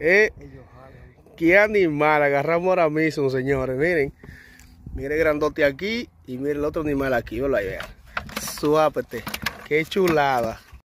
Eh, qué animal, agarramos ahora mismo, señores. Miren, miren grandote aquí y miren el otro animal aquí. Hola, vean. Suápete, qué chulada.